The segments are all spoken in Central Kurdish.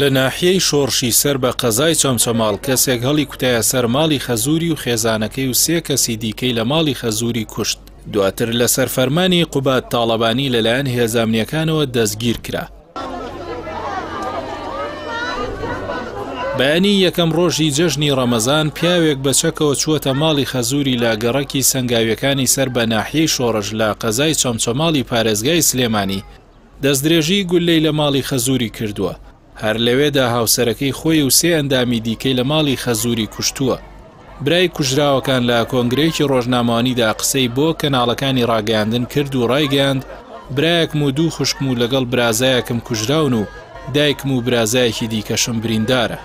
لە ناحیەی شۆڕشی سەر بە قەزای چەمچەماڵ کەسێک هەڵی کوتایە سەر ماڵی خەزووری و خێزانەکەی و سێ کەسی دیکەی لە ماڵی خەزووری کوشت دواتر لەسەر فەرمانی قوباد تاڵەبانی لەلایەن هێزامنیەکانەوە دەستگیر کرا بەیانی یەکەم ڕۆژی جەژنی ڕەمەزان پیاوێک بە چەکەوە چووەتە ماڵی خەزووری لە گەڕەکی سەنگاویەکانی سەر بە ناحیەی شۆڕش لە قەزای چەمچەماڵی پارێزگای سلێمانی دەستدرێژی گولەی لە ماڵی خەزووری کردووە هەر لەوێدا هاوسەرەکەی خۆی و سێ ئەندامی دیکەی لە ماڵی خەزووری کوشتووە. برای کوژراوەکان لە کۆنگرەیەکی ڕۆژنامەوانیدا قسەی بۆ کەناڵەکانی ڕاگەیاندن کرد و ڕایگەیاند، برایەکم و دوو خوشکم و لەگەڵ برازایەکم کوژراون و دایکم و برازایەکی دیکەشم بریندارە.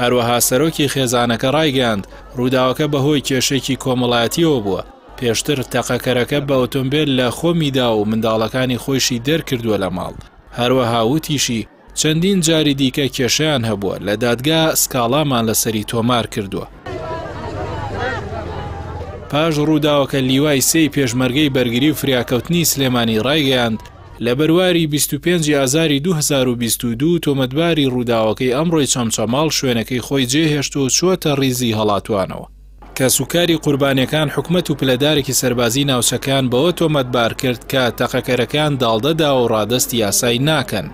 هەروەها سەرۆکی خێزانەکە ڕایگەیاند، ڕووداوەکە بەهۆی کێشێکی کۆمەڵایەتیەوە بووە، پێشتر تەقەکەرەکە بە ئۆتۆمبێل لە خۆمیدا و منداڵەکانی خۆیشی دەرکردووە لە ماڵ، هەروەها وتیشی، چەندین جاری دیکە کێشەیان هەبووە، لە دادگا سکاڵامان لەسەری تۆمار کردووە. پاش رووداوەکە لیوای سێی پێشمەرگەی بەرگری و فریاکەوتنی سلێمانی رایگەیاند، لە بەرواری بیست و پێنج ی ئازاری دوو هەزار و بیست و دوو تۆمەتباری رووداوەکەی ئەمڕۆی چەمچەماڵ شوێنەکەی خۆی جێهێشت و چووەتە ریزی هەڵاتووانەوە. کەسوکاری قوربانیەکان حکومەت و پلەدارێکی سەربازی ناوچەکەیان بەوە تۆمەتبار کرد کە تەقەکەرەکەیان داڵدە داوە و ڕادەستی یاسای ناکەن،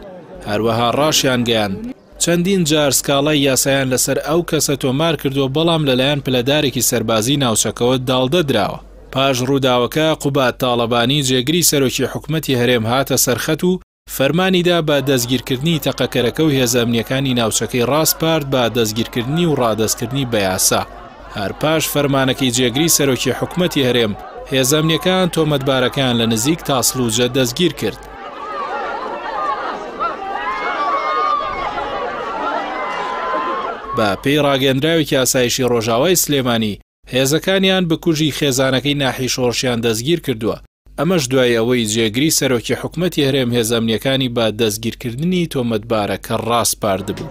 هەروەها ڕاشیانگەیاند، چەندین جار سکاڵای یاسایان لەسەر ئەو کەسە تۆمار کردووە بەڵام لەلایەن پلەدارێکی سەربازی ناوچەکەوە داڵدە دراوە. پاش ڕووداوەکە قوباد تاڵەبانی جێگری سەرۆکی حکومەتی هەرێم هاتە سەرخەت و فەرمانی دا بە دەستگیرکردنی تەقەکەرەکە و هێزە ئەمنییەکانی ناوچەکەی ڕاسپارد بە دەستگیرکردنی و ڕادەستکردنی بە یاسا. هەر پاش فەرمانەکەی جێگری سەرۆکی حکومەتی هەرێم، هێزە ئەمنییەکان تۆمەتبارەکەیان لە نزیک تاسڵوجە دەستگیر کرد. بە پێی ڕاگەیەندراوێکی ئاسایشی ڕۆژاوای سلێمانی، هێزەکانیان بکوژی خێزانەکەی ناحی شۆڕشیان دەستگیرکردووە، ئەمەش دوای ئەوەی جێگری سەرۆکی حکومەتی هەرێم هێزە ئەمنییەکانی بە دەستگیرکردنی تۆمەتبارەکە ڕاسپاردبوو.